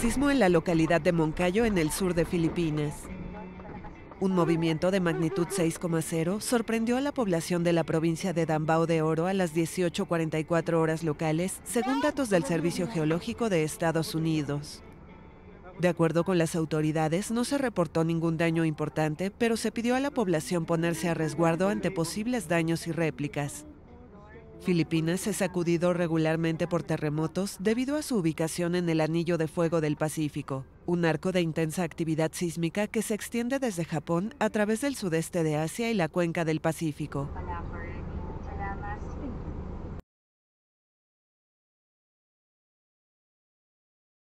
Sismo en la localidad de Moncayo, en el sur de Filipinas. Un movimiento de magnitud 6,0 sorprendió a la población de la provincia de Dambao de Oro a las 18.44 horas locales, según datos del Servicio Geológico de Estados Unidos. De acuerdo con las autoridades, no se reportó ningún daño importante, pero se pidió a la población ponerse a resguardo ante posibles daños y réplicas. Filipinas es sacudido regularmente por terremotos debido a su ubicación en el Anillo de Fuego del Pacífico, un arco de intensa actividad sísmica que se extiende desde Japón a través del sudeste de Asia y la cuenca del Pacífico.